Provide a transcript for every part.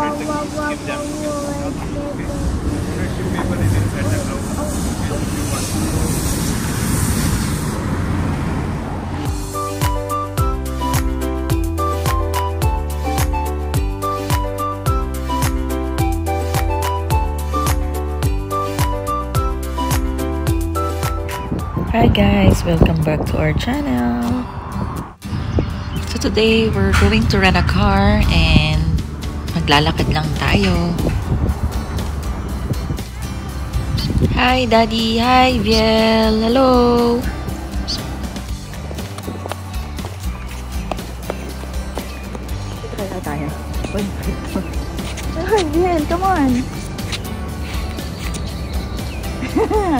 Hi guys, welcome back to our channel. So today we're going to rent a car and maglalakad lang tayo. Hi Daddy, hi Viel, hello. Kaya tayo. Hi Viel, come on.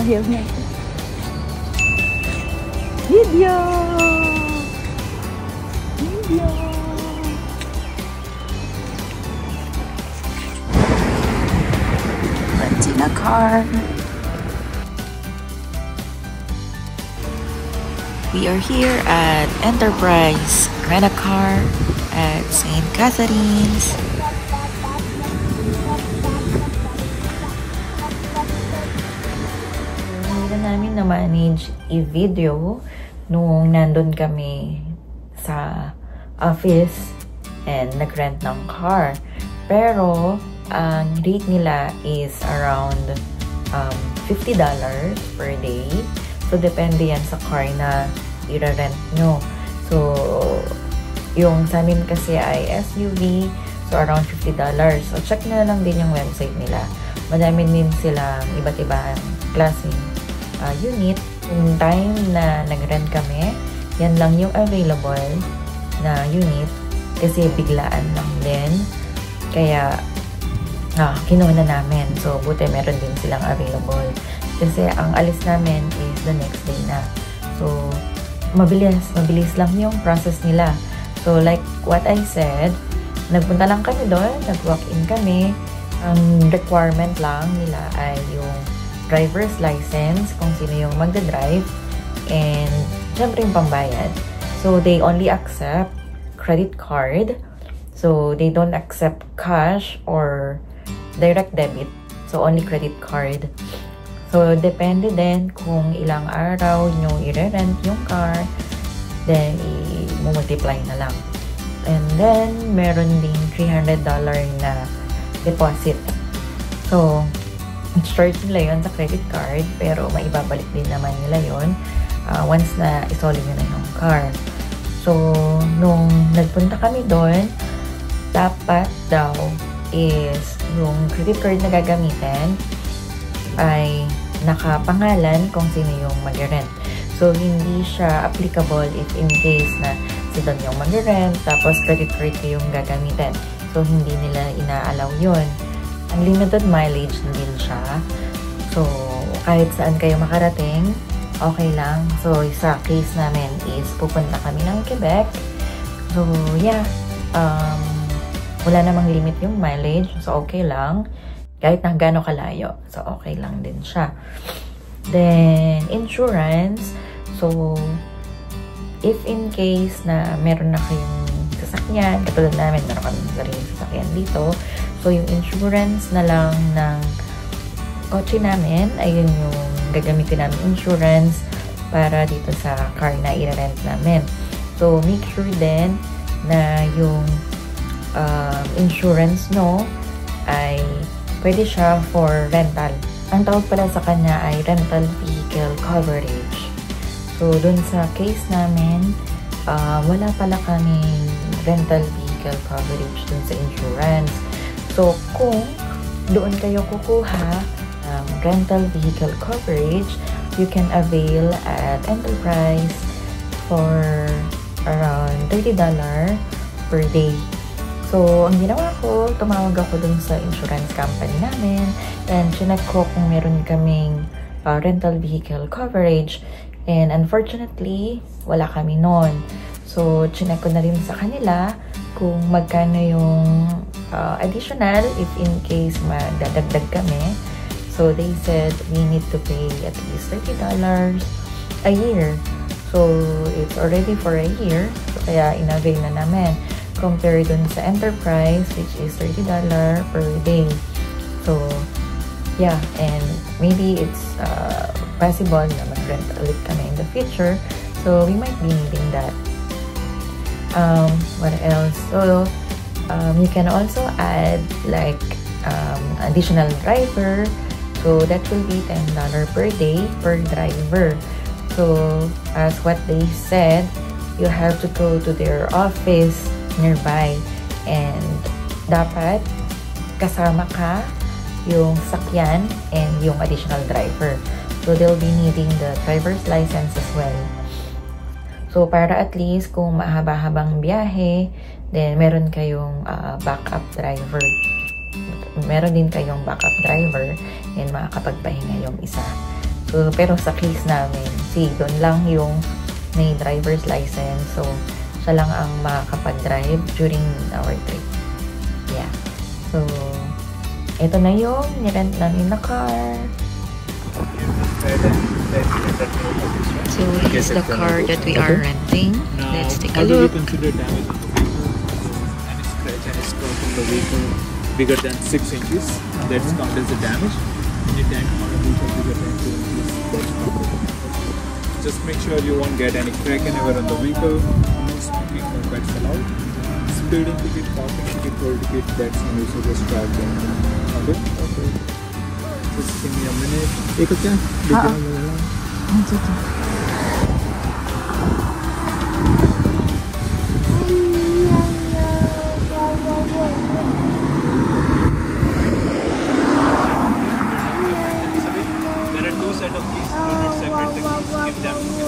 Viel na. Video! Video! A car. We are here at Enterprise Rent a Car at St. Catharines. Hindi na namin na-manage i-video nung nandun kami sa office and nag-rent ng car. Pero, ang rate nila is around um, $50 per day. So, depende yan sa car na i-rent nyo. So, yung sa amin kasi ay SUV, so around $50. So, check na lang din yung website nila. Madami din silang iba't ibang klaseng uh, unit yung time na nag-rent kami, yan lang yung available na unit kasi biglaan lang din. Kaya, ah, kinuha na namin. So, buti meron din silang available. Kasi ang alis namin is the next day na. So, mabilis, mabilis lang yung process nila. So, like what I said, nagpunta lang kami doon, nag-walk-in kami. Ang requirement lang nila ay yung driver's license, kung sino yung magda-drive, and syempre yung pambayad. So, they only accept credit card. So, they don't accept cash or direct debit. So, only credit card. So, depende din kung ilang araw nyo i-rent yung car, then i-multiply na lang. And then, meron ding $300 na deposit. So, charge nila yon sa credit card, pero maibabalik din naman nila yon uh, once na isolve nyo na yung car. So, nung nagpunta kami doon, dapat daw is yung credit card na gagamitin ay nakapangalan kung sino yung mag-rent. So, hindi siya applicable if in case na si Don yung mag-rent, tapos credit card yung gagamitin. So, hindi nila inaalaw yun. Unlimited mileage din siya. So, kahit saan kayo makarating, okay lang. So, sa case namin is pupunta kami ng Quebec. So, yeah. Um, wala namang limit yung mileage. So, okay lang. Kahit na gano'ng kalayo. So, okay lang din siya. Then, insurance. So, if in case na meron na kayong sasakyan, katulad namin, meron kami sariling sasakyan dito, So, yung insurance na lang ng kotse namin, ayun yung gagamitin namin insurance para dito sa car na i-rent namin. So, make sure din na yung uh, insurance no ay pwede siya for rental. Ang tawag pala sa kanya ay rental vehicle coverage. So, dun sa case namin, uh, wala pala kaming rental vehicle coverage dun sa insurance. So, kung doon kayo kukuha ng rental vehicle coverage, you can avail at Enterprise for around $30 per day. So, ang ginawa ko, tumawag ako dun sa insurance company namin and chinek ko kung meron kaming uh, rental vehicle coverage and unfortunately, wala kami noon. So, chinek ko na rin sa kanila kung magkano yung uh, additional if in case magdadagdag kami. So, they said we need to pay at least $30 a year. So, it's already for a year. So, kaya inavail na namin. Compare dun sa enterprise which is $30 per day. So, yeah, and maybe it's uh, possible na mag-rent ulit kami in the future. So, we might be needing that. Um, what else? So, um, you can also add like um, additional driver. So, that will be $10 per day per driver. So, as what they said, you have to go to their office nearby and dapat kasama ka yung sakyan and yung additional driver. So, they'll be needing the driver's license as well. So, para at least kung mahaba-habang biyahe, then meron kayong uh, backup driver. Meron din kayong backup driver and makakapagpahinga yung isa. So, pero sa case namin, si doon lang yung may driver's license. So, siya lang ang makakapag-drive during our trip. Yeah. So, ito na yung nirent namin na car. So, this is the car that we are renting. Now, Let's take how a do you look. consider damage on the vehicle? Any scratch, any scuff on the vehicle bigger than 6 inches, that's counted as a damage. Any dent on a vehicle bigger than 2 inches, that's as a damage. Just make sure you won't get any crack anywhere on the vehicle. Speeding ticket, parking ticket, toll ticket, that's use of just drive them. Okay? Okay. Just give me a minute. Mo na lang. There are two set of keys. Do not separate the keys. Give them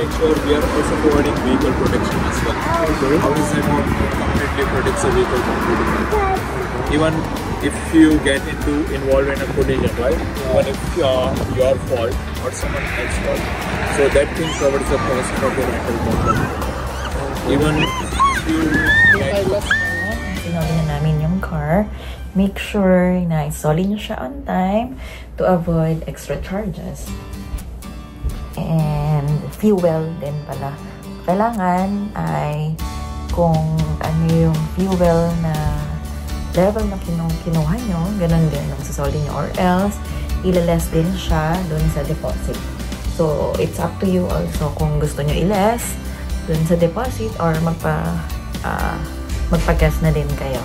make sure we are also providing vehicle protection as well. How is it completely protects the vehicle completely? Even if you get into involved in a collision, right? Even if uh, your fault or someone else's fault, so that thing covers the cost of the rental company. Even if you get Sinuli na namin yung car. Make sure na isoli nyo siya on time to avoid extra charges. And fuel din pala. Kailangan ay kung ano yung fuel na level na kinu kinuha nyo, ganun din ang sasoli nyo. Or else, ilaless din siya dun sa deposit. So, it's up to you also kung gusto nyo i-less dun sa deposit or magpa ah, magpa-gas na din kayo.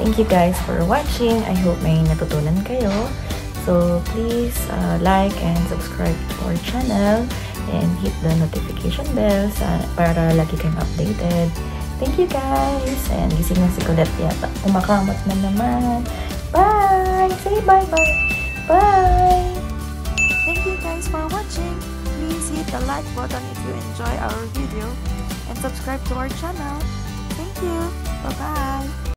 Thank you guys for watching. I hope may natutunan kayo. So, please uh, like and subscribe to our channel and hit the notification bell sa, para lagi kayong updated. Thank you guys! And gising na si Colette yata. Kumakamot na naman. Bye! Say bye-bye! Bye! Thank you guys for watching. Please hit the like button if you enjoy our video and subscribe to our channel. Thank you. Bye-bye.